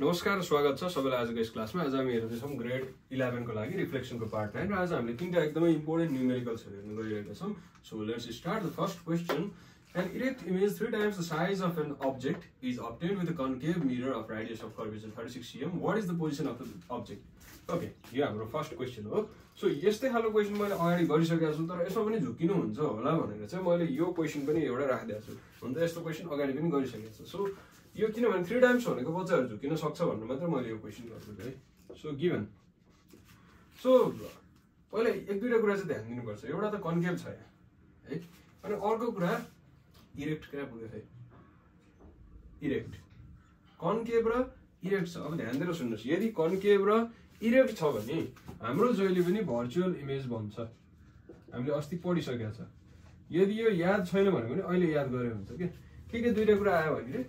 नमस्कार स्वागत छ सबैलाई आजको यस क्लासमा। आज हामी हेर्दैछौँ ग्रेड इलेभेनको लागि रिफ्लेक्सनको पार्ट नाइन र आज हामीले तिनवटा एकदमै इम्पोर्टेन्ट न्युमेरिकल्सहरू हेर्नु गइरहेका छौँ so let's start the first question An erect image three times the size of an object is obtained with a concave mirror of radius of curvature 36 cm. What is the position of the object? Okay यो हाम्रो first question हो। So यस्तै खालको question मैले अगाडि गरिसकेको छु तर यसमा पनि झुकिनु हुन्छ होला भनेर चाहिँ मैले यो क्वेसन पनि एउटा राखिदिएको छु। हुन त यस्तो क्वेसन अगाडि पनि गरिसकेको छु। सो यो किनभने थ्री टाइम्स भनेको बच्चाहरू झुकिन सक्छ भन्नु मात्रै मैले यो क्वेसन गर्छु है सो गिभन सो पहिला एक दुईवटा कुरा चाहिँ ध्यान दिनुपर्छ एउटा त कन्केभ छ यहाँ है अनि अर्को कुरा इरेक्ट कहाँ पुगेको थिएँ इरेक्ट कन्केभ र इरेक्ट छ अब ध्यान दिएर सुन्नुहोस् यदि कन्केभ र इरेक्ट छ भने हाम्रो जहिले पनि भर्चुअल इमेज बन्छ हामीले अस्ति पढिसकेका छ यदि यो याद छैन भने पनि अहिले याद गरे हुन्छ कि के के दुइटा कुरा आयो भने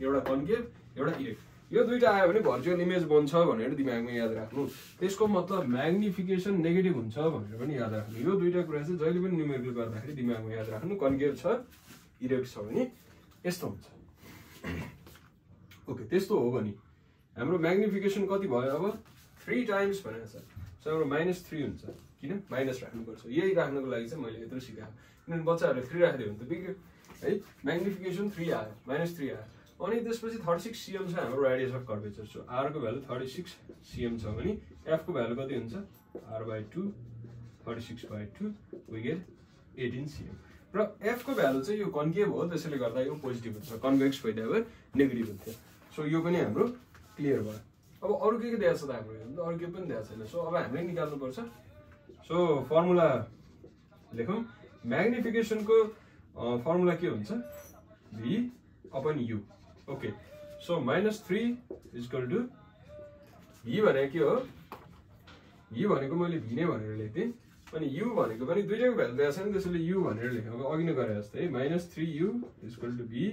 एउटा कन्केभ एउटा इरेक्ट यो दुइटा आयो भने भर्चुअल इमेज बन्छ भनेर दिमागमा याद राख्नु त्यसको मतलब म्याग्निफिकेसन नेगेटिभ हुन्छ भनेर पनि याद राख्नु। यो दुइटा कुरा चाहिँ जहिले पनि न्युमेरिकल गर्दाखेरि दिमागमा याद राख्नु। कन्केभ छ इरेक्ट छ भने यस्तो हुन्छ। ओके त्यस्तो हो भने हाम्रो म्याग्निफिकेसन कति भयो अब? थ्री टाइम्स भनेको छ। सो हाम्रो माइनस थ्री हुन्छ। किन? माइनस राख्नुपर्छ। यही राख्नुको लागि चाहिँ मैले यत्रो सिकाएँ किनभने बच्चाहरूले थ्री राखिदियो भने त बिग्यो है? म्याग्निफिकेसन थ्री आयो। माइनस थ्री आयो। अनि त्यसपछि थर्टी सिक्स सिएम छ हाम्रो रेडियस अफ कर्भेचर सो आरको भ्यालु थर्टी सिक्स सिएम छ भने एफको भ्यालु कति हुन्छ? R by two thirty six by two get eighteen cm र एफको भ्यालु चाहिँ यो कन्केभ हो त्यसैले गर्दा यो पोजिटिभ हुन्छ कन्भेक्स भइदियो नेगेटिभ हुन्थ्यो सो यो पनि हाम्रो क्लियर भयो। अब अरू के के दिएको छ त हाम्रो अरू केही पनि दिएको छैन। सो अब हामीले निकाल्नुपर्छ। सो फर्मुला लेखौँ। म्याग्निफिकेसनको फर्मुला के हुन्छ? V upon u okay so minus three equal to v भनेको के हो। भी भनेको मैले भी नै भनेर लेख्थेँ अनि यु भनेको पनि दुइटैको भ्यालु दिएको छ नि त्यसैले यु भनेर लेखेँ अब अघि नै गरे जस्तै है। Minus three u equal to v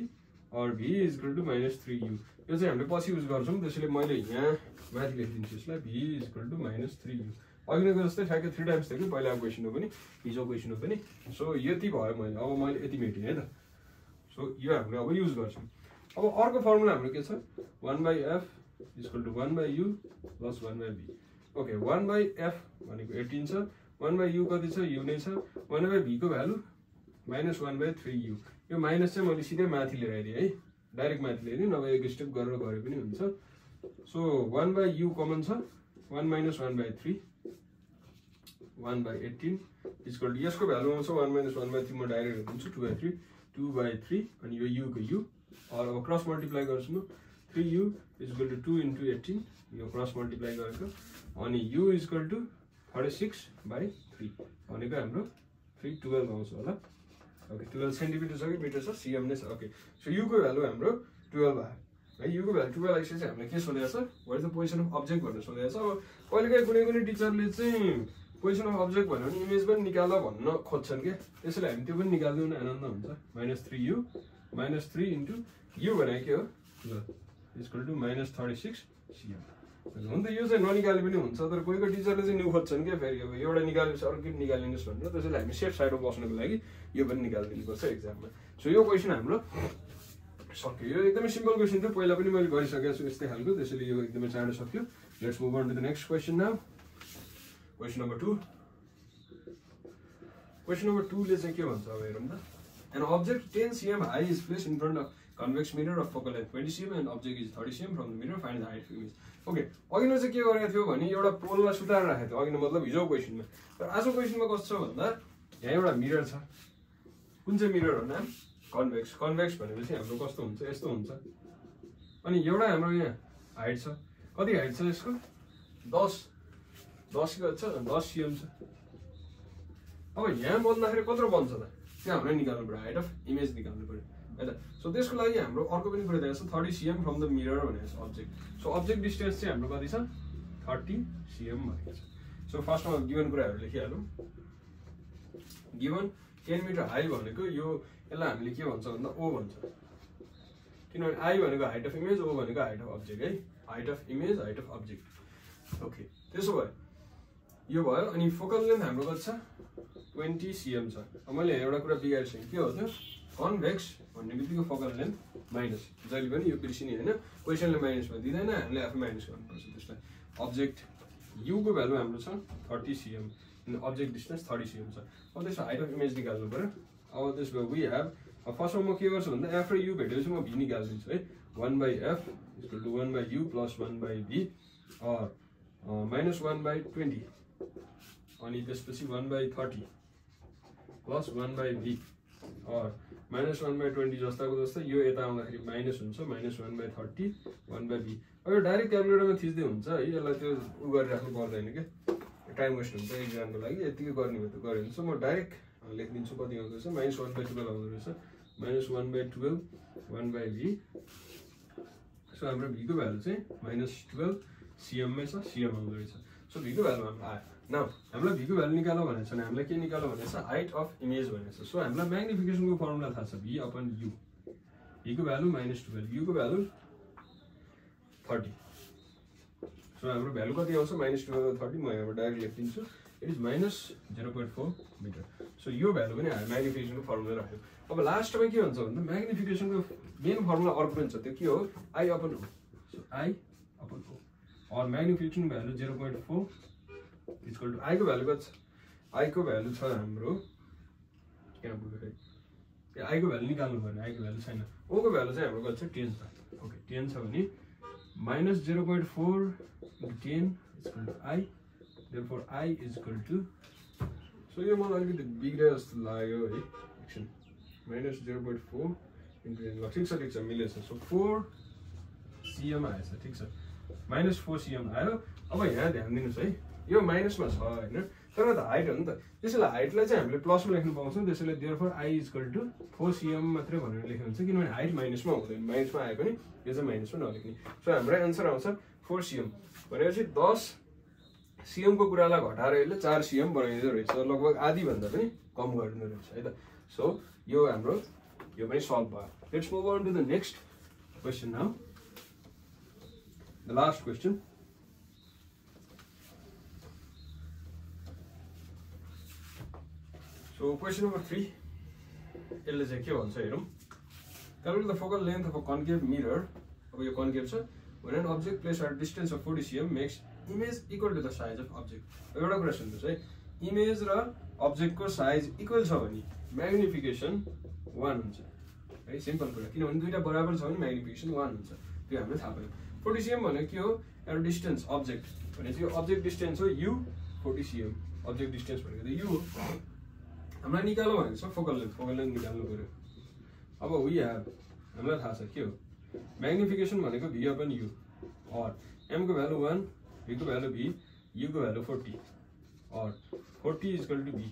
or v equal to minus three u यो चाहिँ हामीले पछि युज गर्छौँ त्यसैले मैले यहाँ माथि लेखिदिन्छु यसलाई। V equal to minus three u अघि नै जस्तै ठ्याक्कै थ्री टाइम्स थियो कि पहिलाको क्वेसनमा पनि हिजो क्वेसनमा पनि। सो यति भयो मैले। अब मैले यति मेटेँ है त। सो यो हामीले अब युज गर्छौँ। अब अर्को फर्मुला हाम्रो के छ? One by f equal to one by u plus one by v okay one by f भनेको एटिन छ वान बाई यु कति छ? यु नै छ। One by भीको value minus one by three u यो माइनस चाहिँ मैले सिधै माथि लिएर आइदिएँ है। डाइरेक्ट माथि ल्याइदिएँ नभए एक स्टेप गरेर गरे पनि हुन्छ। So one by u common छ। One minus one by three one by eighteen is equal यसको भ्यालु आउँछ। One minus one by three म डाइरेक्ट हेरिदिन्छु two by three two by three अनि यो युको यु अब क्रस मल्टिप्लाई गर्छु म three u is equal to two into eighteen यो क्रस मल्टिप्लाई गरेको अनि u is equal to thirty six by three भनेको हाम्रो थ्री टुवेल्भ आउँछ होला ओके टुवेल्भ सेन्टिमिटर छ कि मिटर छ सिएम नै छ ओके सो युको भ्यालु हाम्रो टुवेल्भ आयो है युको भ्यालु टुवेल्भ आइसकेपछि चाहिँ हामीलाई के सोधेको छ what is the position of object भनेर सोधेको छ अब कहिलेकाहीँ कुनै कुनै टिचरले चाहिँ पोजिसन अफ अब्जेक्ट भन्यो भने इमेज पनि निकाल भन्न खोज्छन् क्या त्यसैले हामी त्यो पनि निकालिदिउँ आनन्द हुन्छ minus three u minus three into u भनेको के हो ल equal to minus thirty six cm हुन त यो चाहिँ ननिकाले पनि हुन्छ तर कोही कोही टिचरले चाहिँ न्यु खोज्छन् क्या फेरि अब एउटा निकालेपछि अर्को किन निकालिदिनुहोस् भनेर त्यसैले हामी सेफ साइडमा बस्नुको लागि यो पनि निकालिदिनुपर्छ एक्जाममा सो यो क्वेसन हाम्रो सक्यो। यो एकदमै सिम्पल क्वेसन थियो पहिला पनि मैले गरिसकेको छु यस्तै खालको त्यसैले यो एकदमै चाँडो सक्यो। Let's move on to the next question now question number two question number टूले चाहिँ के भन्छ अब हेरौँ त। An object ten cm high is place in front of convex mirror of focal length twenty cm and object is thirty cm from the mirror find the height image okay अघि नै चाहिँ के गरेको थियो भने एउटा पोलमा सुताएर राखेको थियो। अघि नै मतलब हिजो क्वेसनमा तर आज क्वेसनमा कस्तो छ भन्दा यहाँ एउटा मिरर छ। कुन चाहिँ मिरर हो नाम? कन्भेक्स कन्भेक्स भनेपछि हाम्रो कस्तो हुन्छ? यस्तो हुन्छ। अनि एउटा हाम्रो यहाँ हाइट छ। कति हाइट छ यसको? दस। दस छ दस सिएम छ। अब यहाँ बन्दाखेरि कत्रो बन्छ त? त्यो हामीले निकाल्नु पऱ्यो हाइट अफ इमेज निकाल्नु पऱ्यो है सो त्यसको लागि हाम्रो अर्को पनि कुरा दिएको छ thirty cm from the mirror भनेको छ अब्जेक्ट सो अब्जेक्ट डिस्टेन्स चाहिँ हाम्रो कति छ? थर्टी सिएम भनेको छ। सो फर्स्टमा गिभन कुराहरू लेखिहालौँ। गिभन टेन मिटर हाई भनेको यो यसलाई हामीले के भन्छ भन्दा ओ भन्छ। किनभने आई भनेको हाइट अफ इमेज ओ भनेको हाइट अफ अब्जेक्ट है? Height of image height of object okay त्यसो भए यो भयो अनि फोकल लेन्थ हाम्रो कति छ? ट्वेन्टी सिएम छ। मैले एउटा कुरा बिगारिसकेँ के हो त्यो? कन्भेक्स भन्ने बित्तिकै फोकल लेन्थ माइनस। जहिले पनि यो बिर्सिने होइन क्वेसनले माइनसमा दिँदैन हामीले आफै माइनस गर्नुपर्छ त्यसलाई। अब्जेक्ट युको भ्यालु हाम्रो छ thirty cm. Object distance thirty cm छ। अब त्यसको हाइट अफ इमेज निकाल्नु पऱ्यो। अब त्यसमा वी हेभ फर्स्टमा म के गर्छु भन्दा एफ र यु भेटेपछि म भी निकालिदिन्छु है। One by f equal to one by u plus one by v or minus one by twenty अनि त्यसपछि one by thirty plus one by v or minus one by twenty जस्ताको जस्तै यो यता आउँदाखेरि माइनस हुन्छ minus one by thirty one by v अब यो डाइरेक्ट क्यालकुलेटरमा थिच्दै हुन्छ है यसलाई त्यो उ गरिराख्नु पर्दैन क्या टाइम वेस्ट हुन्छ इक्जामको लागि यतिकै गर्ने भयो त गऱ्यो भने चाहिँ म डाइरेक्ट लेखिदिन्छु कति आउँदो रहेछ माइनस वान बाई टुवेल्भ आउँदो रहेछ minus one by twelve one by v so हाम्रो भीको भ्यालु चाहिँ माइनस टुवेल्भ सिएममै छ सिएम आउँदो रहेछ। सो भीको हाम्रो आयो न हामीलाई भीको भ्यालु निकालो भनेको छ हामीलाई के निकालो भनेको छ हाइट अफ इमेज भनेको छ सो हामीलाई म्याग्निफिकेसनको फर्मुला थाहा छ भी अपन यु भीको भ्यालु माइनस टुवेल्भ युको भ्यालु थर्टी सो हाम्रो भ्यालु कति आउँछ माइनस टुवेल्भ थर्टी म यहाँबाट direct लेखिदिन्छु it is minus zero point four metre so यो भ्यालु पनि हामी म्याग्निफिकेसनको फर्मुला राख्यो अब लास्टमा के हुन्छ भन्दा म्याग्निफिकेसनको मेन फर्मुला अर्को पनि छ त्यो के हो i upon o so i upon o or magnification value zero point four is equal to आईको value कति छ आईको भ्यालु छ हाम्रो। कहाँ पुग्यो खै आईको भ्यालु निकाल्नु पर्ने आईको भ्यालु छैन। ओको भ्यालु चाहिँ हाम्रो कति छ टेन छ। ओके टेन छ भने minus zero point four ten is equal to i therefore i is equal to सो यो मलाई अलिकति बिग्रे जस्तो लाग्यो है। एकछिन minus zero point four into ल ठिक छ ठिक छ मिलेछ। सो फोर सिएम आएछ ठिक छ। माइनस फोर सिएम आयो। अब यहाँ ध्यान दिनुहोस् है। यो माइनसमा छ होइन। तर त हाइट हो नि त। त्यसैले हाइटलाई चाहिँ हामीले प्लसमा लेख्नु पाउँछौँ। त्यसैले therefore i is equal to four cm मात्रै भनेर लेख्नु हुन्छ। किनभने हाइट माइनसमा हुँदैन। माइनसमा आए पनि यो चाहिँ माइनसमा नलेख्ने। सो हाम्रो एन्सर आउँछ फोर सिएम भनेपछि दस सिएमको कुरालाई घटाएर यसले चार सिएम बनाइदिँदो रहेछ। लगभग आधीभन्दा पनि कम गरिदिँदो रहेछ है त। सो यो हाम्रो यो पनि सल्भ भयो। Let's move on to the next question now the last question so question number three यसले चाहिँ के भन्छ हेरौँ calculate the focal length of a concave mirror अब यो कन्केभ छ an object placed at a distance of 40 cm makes image equal to the size of object. एउटा कुरा सुन्नुहोस् है इमेज र अब्जेक्टको साइज इक्वल छ भने म्याग्निफिकेसन वान हुन्छ है सिम्पल कुरा किनभने दुइटा बराबर छ भने म्याग्निफिकेसन वान हुन्छ त्यो हामीले थाहा पायौँ फोर्टी सिएम भनेको के हो? एउटा डिस्टेन्स अब्जेक्ट भने चाहिँ अब्जेक्ट डिस्टेन्स हो u forty cm object distance भनेको त यु हो हामीलाई निकाल्नु भनेको छ फोकल लेन्थ। फोकल लेन्थ निकाल्नु पऱ्यो। अब वी हेभ हामीलाई थाहा छ के हो? म्याग्निफिकेसन भनेको भी अपन यु अर एमको भ्यालु वान भीको value V UCO value forty or forty is equal to v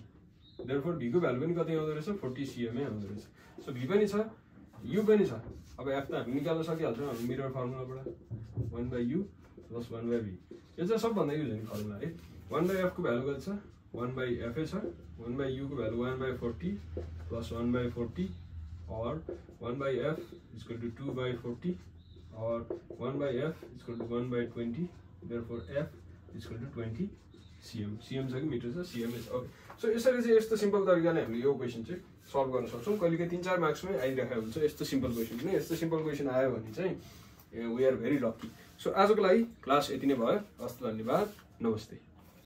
therefore भीको value पनि कति आउँदो रहेछ? फोर्टी सिएमै आउँदो रहेछ। सो भी पनि छ। यु पनि छ। अब एफ त हामी निकाल्न सकिहाल्छौँ हामी mirror फर्मुलाबाट one by u plus one by v यो चाहिँ सबभन्दा युज हुने फर्मुला है वान बाई एफको भ्यालु कति छ? वान बाई एफै छ। One by UCO value one by forty plus one by forty or 1 by f is equal to 2 by 40 or 1 by f is equal to 1 by 20 therefore f is equal to 20 cm cm छ कि metre छ cm is okay so यसरी चाहिँ यस्तो simple तरिकाले हामीले यो question चाहिँ सल्भ गर्न सक्छौँ। कहिलेकाहीँ तिन चार मार्क्समै आइरहेको हुन्छ यस्तो सिम्पल क्वेसन पनि। यस्तो सिम्पल क्वेसन आयो भने चाहिँ we are very lucky so आजको लागि क्लास यति नै भयो। हस्त धन्यवाद। नमस्ते।